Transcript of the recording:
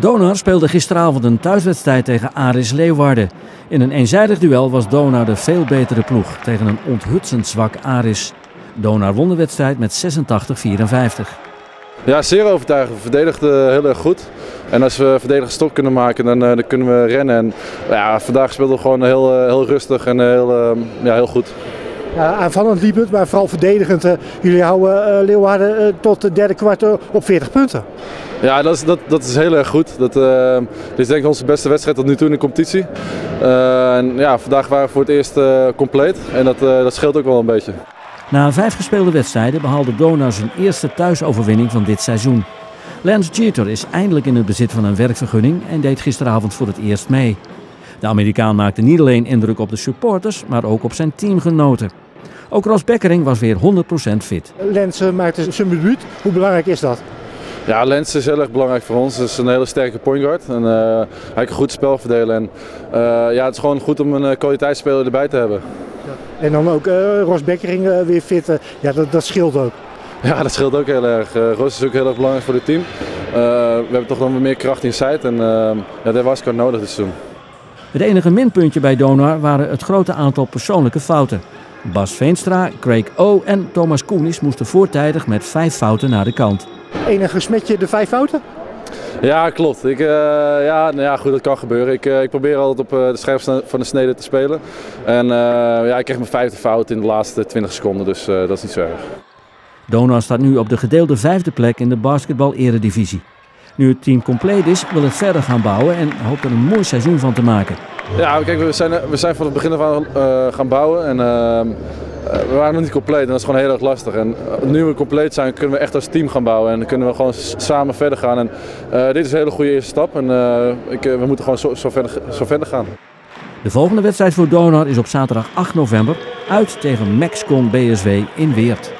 Donar speelde gisteravond een thuiswedstrijd tegen Aris Leeuwarden. In een eenzijdig duel was Donar de veel betere ploeg tegen een onthutsend zwak Aris. Donar won de wedstrijd met 86-54. Ja, zeer overtuigend. We verdedigden heel erg goed. En als we verdedigen stop kunnen maken, dan, eh, dan kunnen we rennen. En ja, vandaag speelden we gewoon heel, eh, heel rustig en heel, eh, ja, heel goed. Ja, aanvallend liep het, maar vooral verdedigend. Uh, jullie houden uh, Leeuwarden uh, tot de derde kwart op 40 punten. Ja, dat is, dat, dat is heel erg goed. Dat, dit is denk ik onze beste wedstrijd tot nu toe in de competitie. en ja, vandaag waren we voor het eerst compleet en dat, dat scheelt ook wel een beetje. Na vijf gespeelde wedstrijden behaalde Donau zijn eerste thuisoverwinning van dit seizoen. Lance Jeter is eindelijk in het bezit van een werkvergunning en deed gisteravond voor het eerst mee. De Amerikaan maakte niet alleen indruk op de supporters, maar ook op zijn teamgenoten. Ook Ros Bekkering was weer 100% fit. Lens maakte zijn debuut. Hoe belangrijk is dat? Ja, Lens is heel erg belangrijk voor ons. Hij is een hele sterke point guard. En, uh, hij kan goed spel verdelen. En, uh, ja, het is gewoon goed om een uh, kwaliteitsspeler erbij te hebben. Ja. En dan ook Ros Bekkering weer fit. ja, dat, dat scheelt ook. Ja, dat scheelt ook heel erg. Ros is ook heel erg belangrijk voor het team. we hebben toch nog meer kracht in site. En ja, dat was hartstikke nodig dit seizoen. Het enige minpuntje bij Donar waren het grote aantal persoonlijke fouten. Bas Veenstra, Craig O en Thomas Koenis moesten voortijdig met vijf fouten naar de kant. Enige smetje de vijf fouten? Ja, klopt. Ik, uh, ja, nou ja, goed, dat kan gebeuren. Ik, uh, ik probeer altijd op uh, de scherp van de snede te spelen. En ja, ik kreeg mijn vijfde fout in de laatste 20 seconden, dus dat is niet zo erg. Donar staat nu op de gedeelde vijfde plek in de basketbal-eredivisie. Nu het team compleet is, wil het verder gaan bouwen en hoopt er een mooi seizoen van te maken. Ja, kijk, we zijn, we zijn van het begin af aan uh, gaan bouwen en uh, we waren nog niet compleet en dat is gewoon heel erg lastig. En nu we compleet zijn, kunnen we echt als team gaan bouwen en dan kunnen we gewoon samen verder gaan. En uh, dit is een hele goede eerste stap en ik, we moeten gewoon zo, zo, verder, zo verder gaan. De volgende wedstrijd voor Donar is op zaterdag 8 november uit tegen Maxcon BSW in Weert.